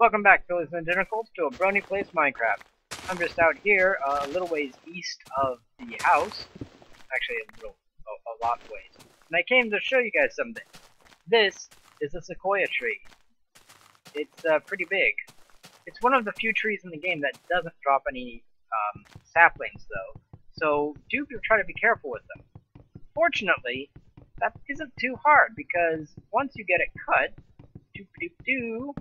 Welcome back, Fillies and Gentlecolts, to a Brony Plays Minecraft. I'm just out here, uh, a little ways east of the house. Actually, a little, a, a lot ways. And I came to show you guys something. This is a sequoia tree. It's uh, pretty big. It's one of the few trees in the game that doesn't drop any um, saplings, though. So do try to be careful with them. Fortunately, that isn't too hard because once you get it cut, doo doo doo,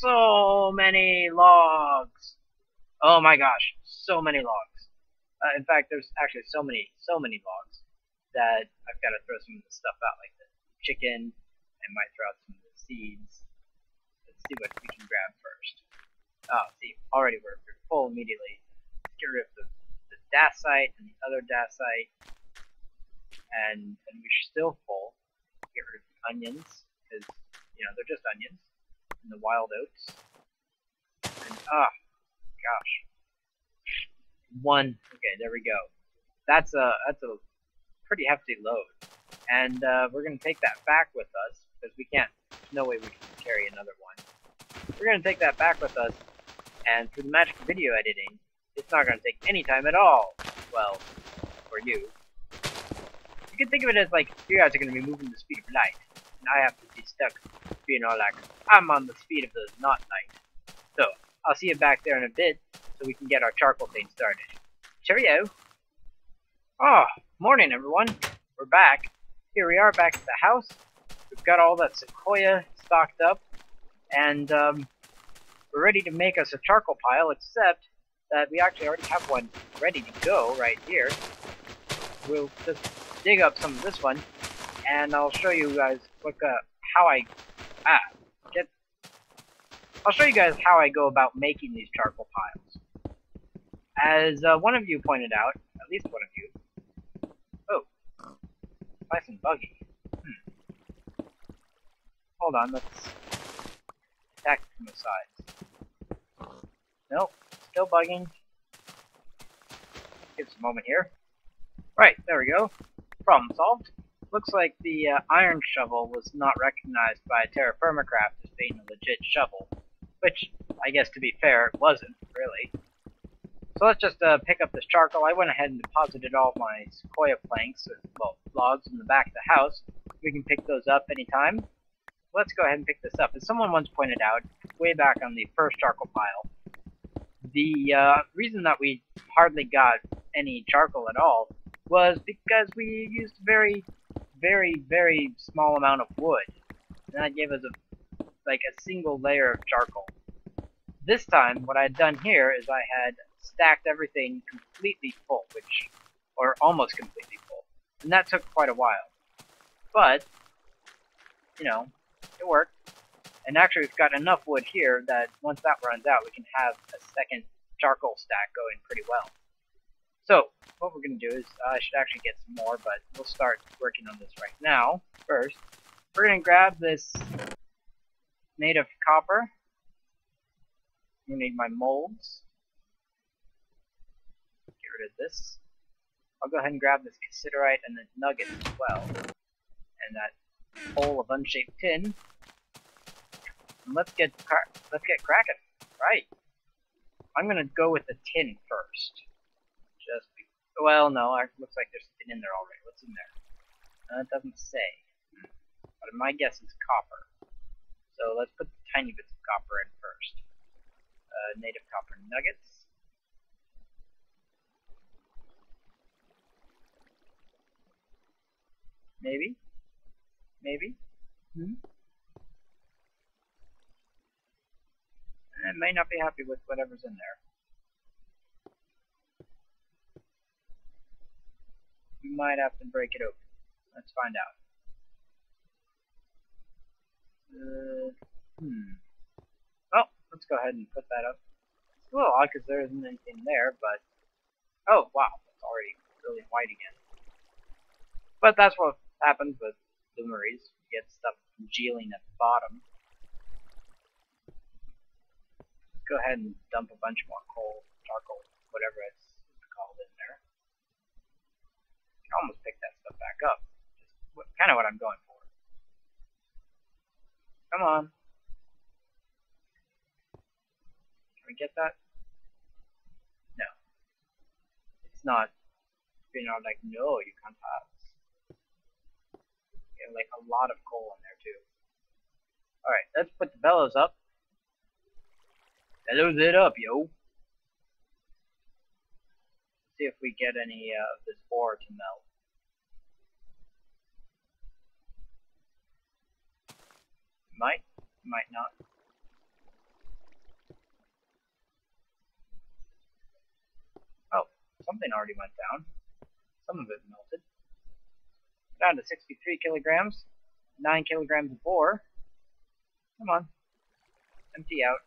so many logs. Oh my gosh, so many logs. Uh, in fact, there's actually so many, so many logs that I've got to throw some of the stuff out, like the chicken. I might throw out some of the seeds. Let's see what we can grab first. Oh, see, already we're, we're full immediately. Get rid of the, the dacite and the other dacite. And, and we're still full. Get rid of the onions, because, you know, they're just onions and the wild oats. And ah, gosh, one. Okay, there we go. That's a that's a pretty hefty load, and uh, we're gonna take that back with us because we can't. there's No way we can carry another one. We're gonna take that back with us, and through the magic video editing, it's not gonna take any time at all. Well, for you. You can think of it as like you guys are gonna be moving the speed of light, and I have to be stuck being all like, I'm on the speed of the not light. So, I'll see you back there in a bit so we can get our charcoal thing started. Cheerio! Oh, morning everyone. We're back. Here we are back at the house. We've got all that sequoia stocked up, and um, we're ready to make us a charcoal pile, except that we actually already have one ready to go right here. We'll just dig up some of this one, and I'll show you guys what, uh, how I ah, get. I'll show you guys how I go about making these charcoal piles. As uh, one of you pointed out, at least one of you. Oh, nice and buggy. Hmm. Hold on, let's attack from the sides. Nope, still bugging. Give us a moment here. Right, there we go. Problem solved. Looks like the uh, iron shovel was not recognized by Terra Firmacraft as being a legit shovel. Which, I guess to be fair, it wasn't, really. So let's just uh, pick up this charcoal. I went ahead and deposited all my sequoia planks, well, logs in the back of the house. We can pick those up anytime. Let's go ahead and pick this up. As someone once pointed out, way back on the first charcoal pile, the uh, reason that we hardly got any charcoal at all was because we used very very, very small amount of wood. And that gave us a, like a single layer of charcoal. This time, what I had done here is I had stacked everything completely full, which, or almost completely full. And that took quite a while. But, you know, it worked. And actually, we've got enough wood here that once that runs out, we can have a second charcoal stack going pretty well. So, what we're going to do is, uh, I should actually get some more, but we'll start working on this right now. First, we're going to grab this native copper. We need my molds. Get rid of this. I'll go ahead and grab this cassiterite and the nugget as well. And that hole of unshaped tin. And let's get let's get cracking. Right. I'm gonna go with the tin first. Well, no, it looks like there's something in there already. What's in there? Uh, it doesn't say. But my guess is copper. So let's put the tiny bits of copper in first. Uh, native copper nuggets. Maybe? Maybe? Hmm? I may not be happy with whatever's in there. We might have to break it open. Let's find out. Uh, hmm. Well, let's go ahead and put that up. It's a little odd because there isn't anything there, but... Oh, wow, it's already really white again. But that's what happens with bloomeries. You get stuff congealing at the bottom. Let's go ahead and dump a bunch more coal, charcoal, whatever it's called in there can almost pick that stuff back up. Just kind of what I'm going for. Come on. Can we get that? No. It's not, you know, like, no, you can't have. You have, like, a lot of coal in there, too. Alright, let's put the bellows up. Bellows it up, yo. See if we get any uh, of this ore to melt. Might, might not. Oh, something already went down. Some of it melted. Down to 63 kilograms. 9 kilograms of ore. Come on. Empty out.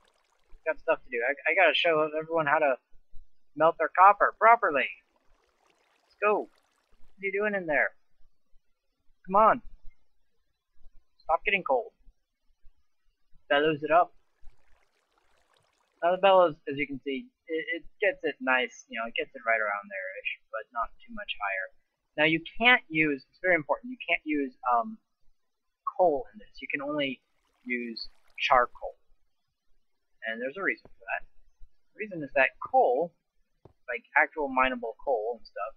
Got stuff to do. I, I gotta show everyone how to melt their copper properly. Let's go. What are you doing in there? Come on. Stop getting cold. Bellows it up. Now the bellows, as you can see, it, it gets it nice, you know, it gets it right around there-ish, but not too much higher. Now you can't use, it's very important, you can't use um, coal in this. You can only use charcoal. And there's a reason for that. The reason is that coal, like actual mineable coal and stuff,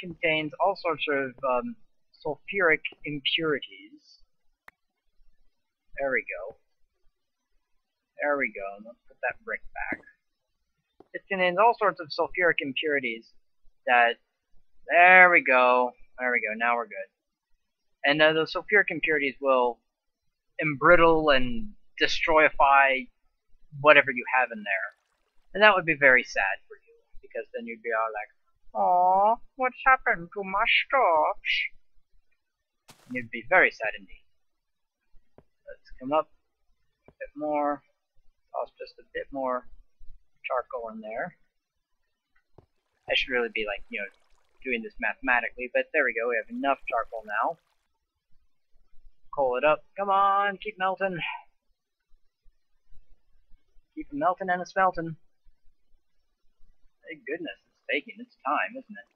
contains all sorts of um, sulfuric impurities. There we go. There we go. Let's put that brick back. It contains all sorts of sulfuric impurities that. There we go. There we go. Now we're good. And uh, those sulfuric impurities will embrittle and destroyify whatever you have in there. And that would be very sad for you, because then you'd be all like, Aw, what's happened to my stuff? You'd be very sad indeed. Up a bit more. Toss just a bit more charcoal in there. I should really be like, you know, doing this mathematically, but there we go, we have enough charcoal now. Coal it up. Come on, keep melting. Keep it melting and it's melting. Thank goodness, it's baking. It's time, isn't it?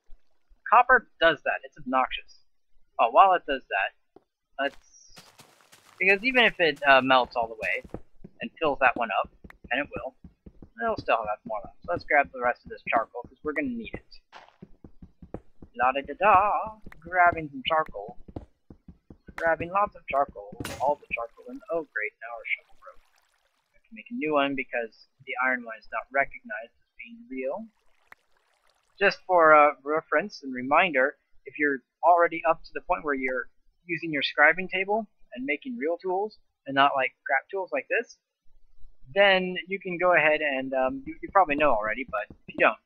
Copper does that. It's obnoxious. Oh, while it does that, let's... Because even if it uh, melts all the way and fills that one up, and it will, it'll still have more left. So let's grab the rest of this charcoal, because we're going to need it. La-da-da-da! Grabbing some charcoal. Grabbing lots of charcoal. All the charcoal. And oh great, now our shovel broke. I have to make a new one because the iron one is not recognized as being real. Just for uh, reference and reminder, if you're already up to the point where you're using your scribing table and making real tools and not like crap tools like this, then you can go ahead and um, you, you probably know already, but if you don't,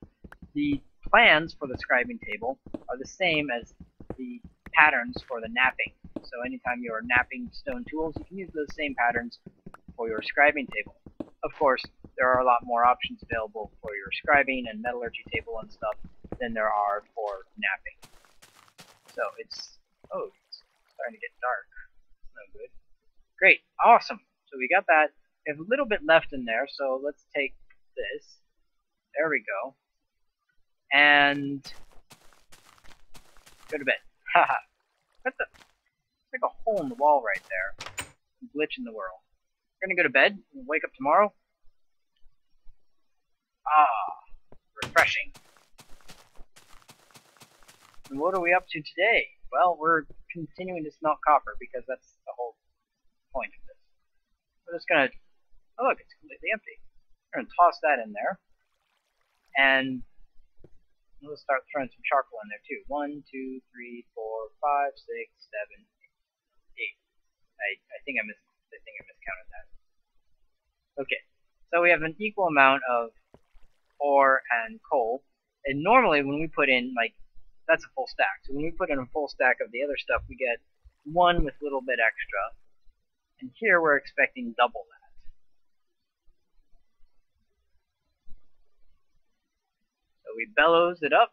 the plans for the scribing table are the same as the patterns for the knapping. So anytime you're knapping stone tools, you can use those same patterns for your scribing table. Of course, there are a lot more options available for your scribing and metallurgy table and stuff than there are for knapping. So it's, oh, it's starting to get dark. Great, awesome. So we got that. We have a little bit left in there, so let's take this. There we go. And go to bed. Haha. what the? It's like a hole in the wall right there. A Glitch in the world. We're gonna go to bed. We'll wake up tomorrow. Ah, refreshing. And what are we up to today? Well, we're continuing to smelt copper because that's the whole point of this. We're just gonna, oh look, it's completely empty. We're gonna toss that in there. And we'll start throwing some charcoal in there too. One, two, three, four, five, six, seven, eight. I, I think I missed I think I miscounted that. Okay, so we have an equal amount of ore and coal. And normally when we put in like that's a full stack. So when we put in a full stack of the other stuff, we get one with a little bit extra. And here we're expecting double that. So we bellows it up.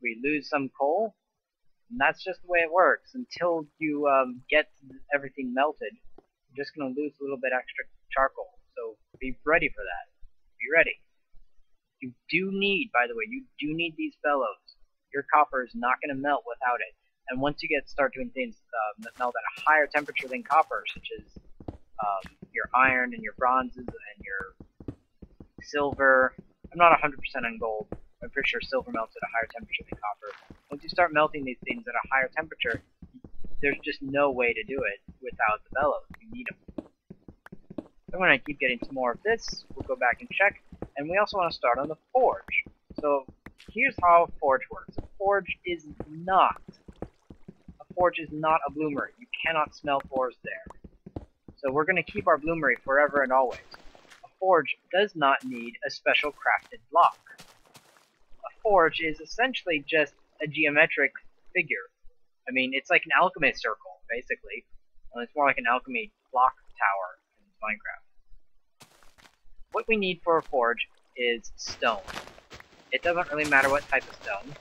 We lose some coal. And that's just the way it works. Until you um, get everything melted, you're just going to lose a little bit extra charcoal. So be ready for that. Be ready. You do need, by the way, you do need these bellows. Your copper is not going to melt without it. And once you get start doing things um, that melt at a higher temperature than copper, such as um, your iron and your bronzes and your silver, I'm not 100% on gold. I'm pretty sure silver melts at a higher temperature than copper. Once you start melting these things at a higher temperature, there's just no way to do it without the bellows. You need them. I'm going to keep getting some more of this. We'll go back and check. And we also want to start on the forge. So here's how a forge works. A forge is not forge is not a bloomery. You cannot smell ores there. So we're going to keep our bloomery forever and always. A forge does not need a special crafted block. A forge is essentially just a geometric figure. I mean, it's like an alchemy circle, basically. Well, it's more like an alchemy block tower in Minecraft. What we need for a forge is stone. It doesn't really matter what type of stone.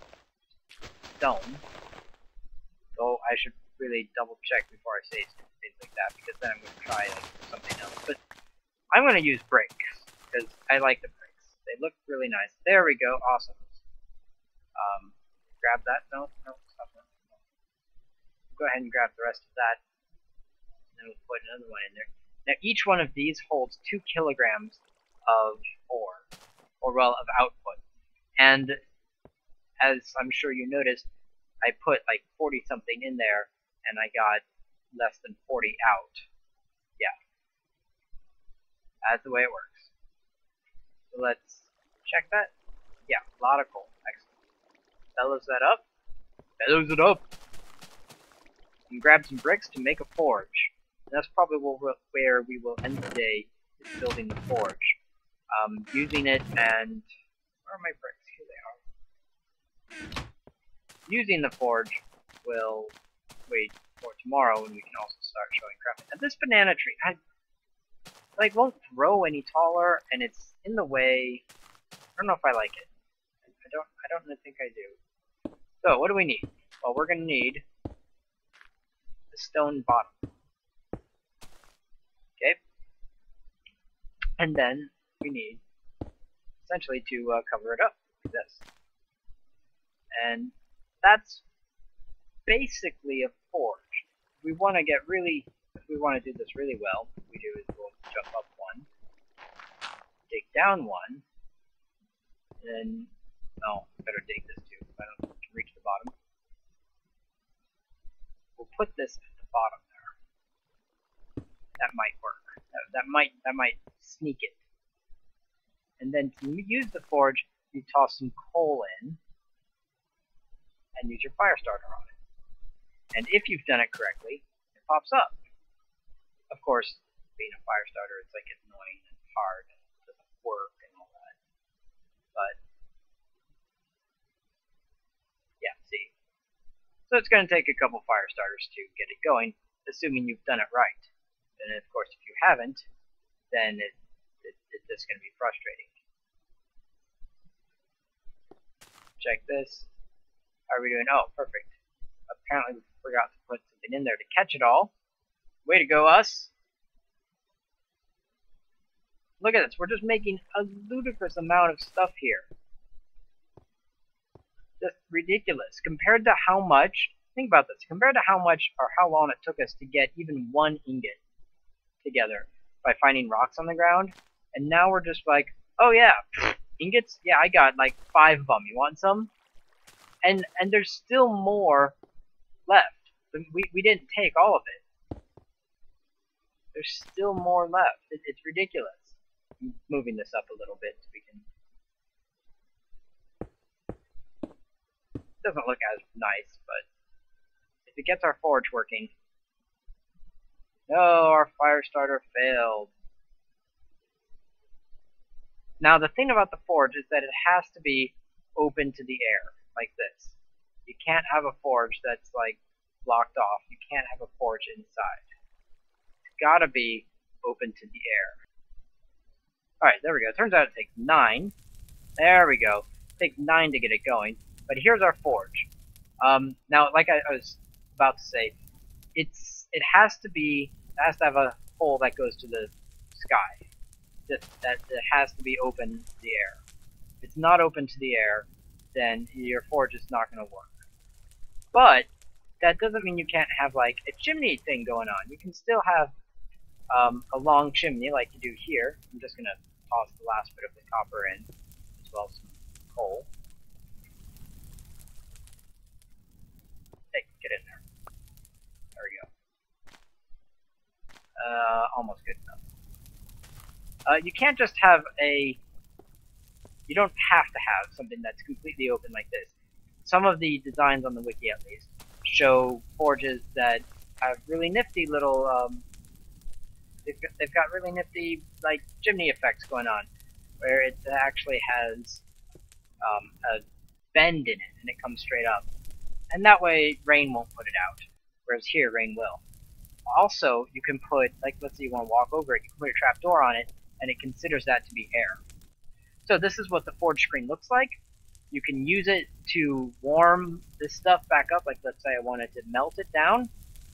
Stone. I should really double check before I say things like that, because then I'm going to try like, something else. But I'm going to use bricks, because I like the bricks. They look really nice. There we go. Awesome. Um, grab that. No, no, stop. No. Go ahead and grab the rest of that. And then we'll put another one in there. Now each one of these holds two kilograms of ore, or well, of output. And as I'm sure you noticed, I put like 40 something in there, and I got less than 40 out. Yeah. That's the way it works. So let's check that. Yeah, a lot of coal. Excellent bellows that up. Bellows it up. And grab some bricks to make a forge. And that's probably where we will end the day, is building the forge. Um, using it and... Where are my bricks? Using the forge will wait for tomorrow and we can also start showing crafting. And this banana tree, I like won't grow any taller and it's in the way. I don't know if I like it. I don't I don't think I do. So, what do we need? Well, we're going to need the stone bottom. Okay? And then we need, essentially, to uh, cover it up like this. And that's basically a forge. We want to get really, if we want to do this really well, what we do is we'll jump up one, dig down one, and then, oh, better dig this too. I don't reach the bottom. We'll put this at the bottom there. That might work. That, that might that might sneak it. And then to use the forge, you toss some coal in and use your fire starter on it. And if you've done it correctly, it pops up. Of course, being a fire starter, it's like annoying and hard and doesn't work and all that. But yeah, see. So it's going to take a couple fire starters to get it going, assuming you've done it right. And of course, if you haven't, then it, it, it's just going to be frustrating. Check this. Are we doing? Oh, perfect. Apparently we forgot to put something in there to catch it all. Way to go, us. Look at this. We're just making a ludicrous amount of stuff here just ridiculous compared to how much. Think about this. Compared to how much or how long it took us to get even one ingot together by finding rocks on the ground, and now we're just like, oh yeah, ingots. Yeah, I got like five of them. You want some? And and there's still more left. We we didn't take all of it. There's still more left. It, it's ridiculous. I'm moving this up a little bit so we can doesn't look as nice, but if it gets our forge working. No, our fire starter failed. Now the thing about the forge is that it has to be open to the air, like this. You can't have a forge that's like blocked off. You can't have a forge inside. It's gotta be open to the air. Alright, there we go. Turns out it takes nine. There we go. It takes nine to get it going. But here's our forge. Um, now, like I, was about to say, it's it has to be it has to have a hole that goes to the sky. That that it has to be open to the air. If it's not open to the air, then your forge is not going to work. But that doesn't mean you can't have like a chimney thing going on. You can still have um, a long chimney like you do here. I'm just gonna toss the last bit of the copper in, as well as some coal. Hey, get in there. There we go. Uh, almost good enough. Uh, you can't just have a. You don't have to have something that's completely open like this. Some of the designs on the wiki, at least, show forges that have really nifty little. Um, they've, got, really nifty like chimney effects going on, where it actually has um, a bend in it and it comes straight up, and that way rain won't put it out. Whereas here, rain will. Also, you can put like let's say you want to walk over it, you can put a trap door on it, and it considers that to be air. So this is what the forge screen looks like. You can use it to warm this stuff back up. Like let's say I wanted to melt it down.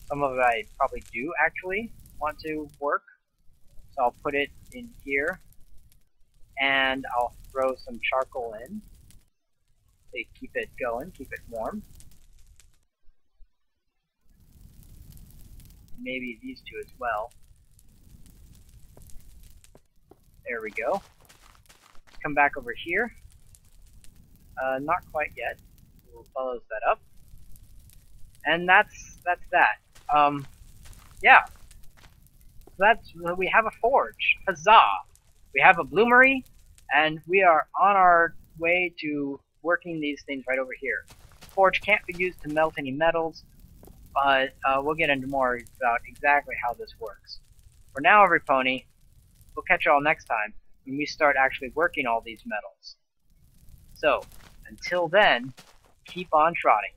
Some of it I probably do actually want to work. So I'll put it in here and I'll throw some charcoal in. to keep it going, keep it warm. Maybe these two as well. There we go. Come back over here. Uh, not quite yet. We'll follow that up. And that's that's that. Um, yeah. That's we have a forge. Huzzah! We have a bloomery, and we are on our way to working these things right over here. Forge can't be used to melt any metals, but uh, we'll get into more about exactly how this works. For now, every pony, we'll catch you all next time when we start actually working all these metals. So, until then, keep on trotting.